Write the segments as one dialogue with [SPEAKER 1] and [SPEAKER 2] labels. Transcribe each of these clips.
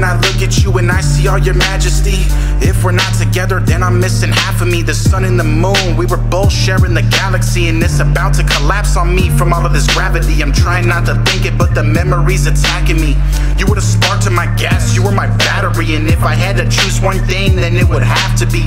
[SPEAKER 1] I look at you and I see all your majesty. If we're not together, then I'm missing half of me. The sun and the moon, we were both sharing the galaxy, and it's about to collapse on me from all of this gravity. I'm trying not to think it, but the memories attacking me. You were the spark to my gas, you were my and if I had to choose one thing, then it would have to be.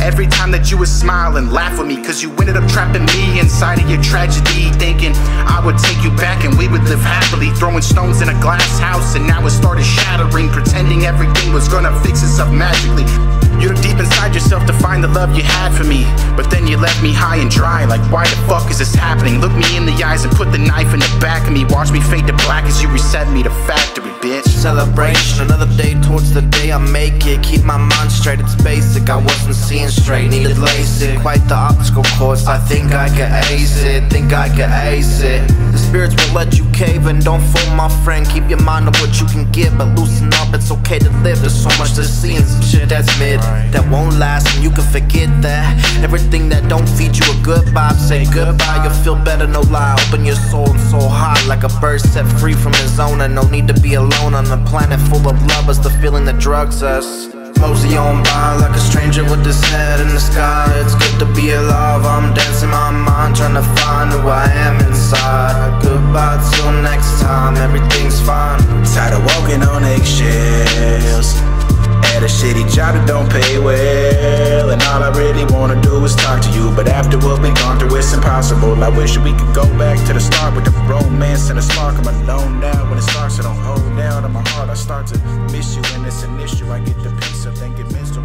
[SPEAKER 1] Every time that you would smile and laugh with me, cause you ended up trapping me inside of your tragedy. Thinking I would take you back and we would live happily. Throwing stones in a glass house, and now it started shattering. Pretending everything was gonna fix itself magically. You look deep inside yourself to find the love you had for me. But then you left me high and dry. Like, why the fuck is this happening? Look me in the eyes and put the knife in the back of me. Watch me fade to black as you reset me to factory, bitch.
[SPEAKER 2] Celebration, another day towards the day I make it. Keep my mind straight, it's basic. I wasn't seeing straight, needed LASIK. Quite the obstacle course, I think I could ace it. Think I could ace it. Spirits won't let you cave and Don't fool my friend. Keep your mind on what you can give, but loosen up. It's okay to live. There's so much to see and some shit that's mid that won't last, and you can forget that. Everything that don't feed you a good vibe, say goodbye. You'll feel better, no lie. Open your soul and soul high like a bird set free from his. And no need to be alone on a planet full of lovers. The feeling that drugs us. Mosey on by like a stranger with his head in the sky. It's good to be alive. till next time, everything's fine.
[SPEAKER 1] Tired of walking on eggshells. At a shitty job that don't pay well. And all I really wanna do is talk to you. But after what we've gone through, it's impossible. I wish we could go back to the start with the romance and the spark. I'm alone now. When it starts, I don't hold down on my heart. I start to miss you, and it's an issue. I get the piece of thinking mental.